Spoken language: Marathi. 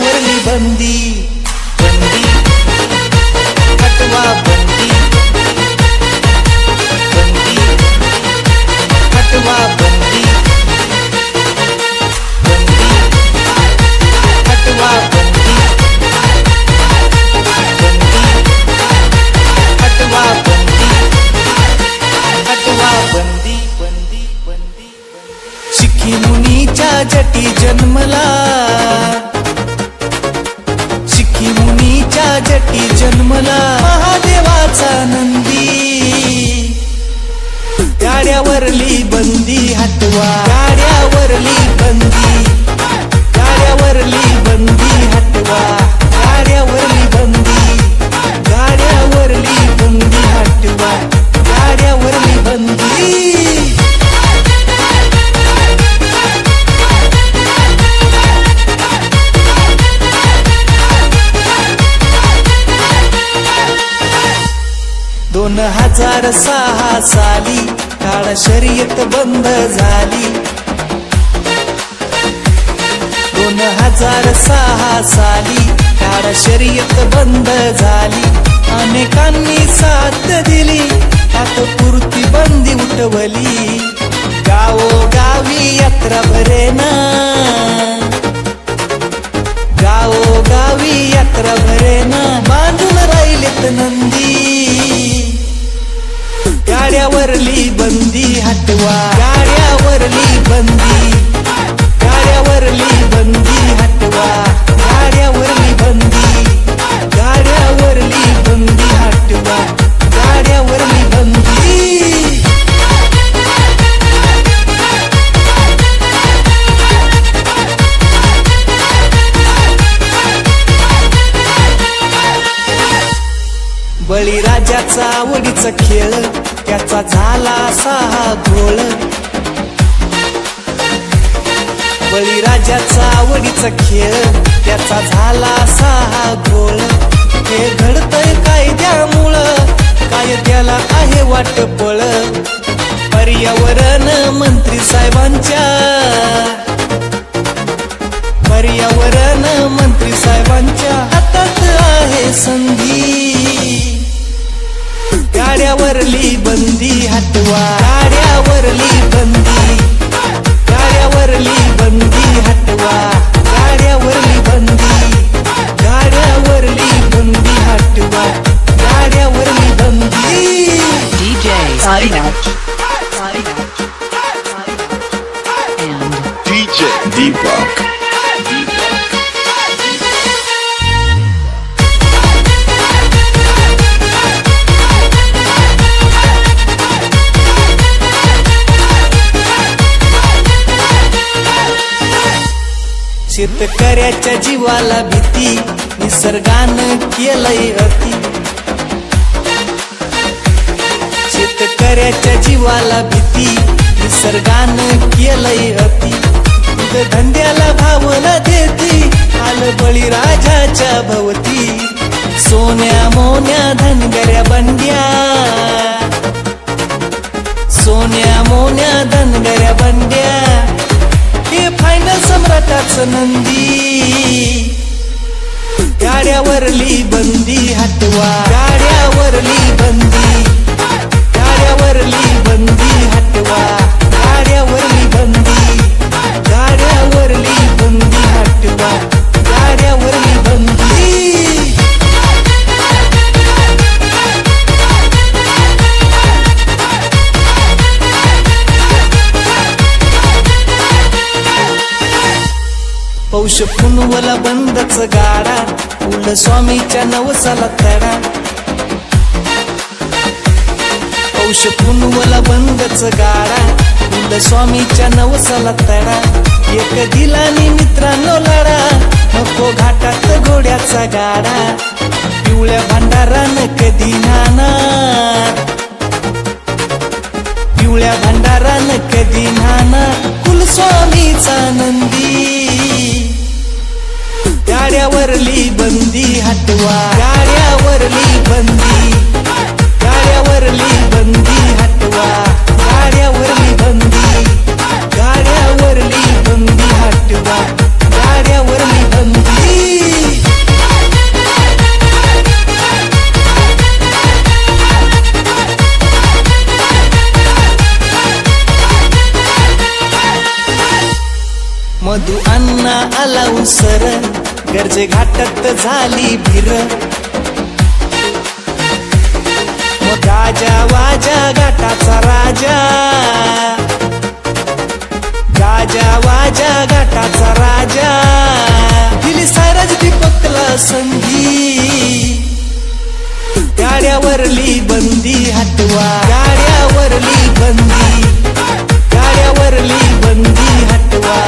नावावरली बंदी बंदी. हटवा बंदी बंदी. हटवा बंदी बंदी. हटवा बंदी बंदी. हटवा बंदी हटवा बंदी बंदी बंदी शिखी मुनीच्या जटी जन्मला. जटी जन्मला महादेवाचा नंदी. गाड्यावरली बंदी हटवा. गाड्यावरली बंदी दोन हजार सहा साली काळ शर्यत बंद झाली. दोन हजार सहा साली काळ शर्यत बंद झाली. अनेकांनी साथ दिली. बंदी हटवा. गाड्यावरली बंदी. गाड्यावरली बंदी हटवा. गाड्यावरली बंदी. गाड्यावरली बंदी हटवा. गाड्यावरली बंदी. बळीराजाचा आवडीचा खेळ. त्याचा झाला सहा घोळ बळीराजाचा आवडीचा खेळ त्याचा झाला सहा घोळ हे घडतय कायद्यामुळं कायद्याला आहे वाट पळ. पर्यावरण मंत्री साहेबांच्या पर्यावरण मंत्री साहेबांच्या हातात आहे संधी. गाड्यावरली बंदी हटवा. गाड्यावरली बंदी. गाड्यावरली बंदी हटवा. गाड्यावरली बंदी. गाड्यावरली बंदी हटवा. गाड्यावरली बंदी. Sarihaj. And DJ Deepak. शेतकऱ्याच्या जीवाला भीती निसर्गानं केलंय अति. शेतकऱ्याच्या जीवाला भीती निसर्गानं केलंय अति. धंद्याला भावना देती आलबळी राजाच्या भवती. सोन्या मोन्या धनगऱ्या बंड्या. सोन्या मोन्या धनगऱ्या बंड्या. फायनल सम्राटाच नंदी. गाड्यावरली बंदी हटवा. गाड्यावरली बंदी. गाड्यावरली बंदी हटवा. गाड्यावरली बंदी. पौष पुनवला बंदच गाडा. उल स्वामीच्या नवसाला तडा. पौष पुनवला बंदच गाडा. उल स्वामीच्या नवसाला तडा. एक दिलानी मित्रांनो लढा. नको घाटात घोड्याचा गाडा. पिवळ्या भांडारानं कधी नाणार? पिवळ्या भांडारान कधी नाना कुलस्वामीचा नंदी. गाड्यावरली बंदी हटवा. गाड्यावरली बंदी. गाड्यावरली बंदी हटवा. गाड्यावरली बंदी. गाड्यावरली बंदी हटवा. गाड्यावरली बंदी. मधु अन्ना आला उसर गरजे घाटत झाली भिर. मग गाजा वाजा घाटाचा राजा. गाजा वाजा घाटाचा राजा. दिली सायराज दीपकला संधी. गाड्यावरली बंदी हटवा. गाड्यावरली बंदी. गाड्यावरली बंदी हटवा.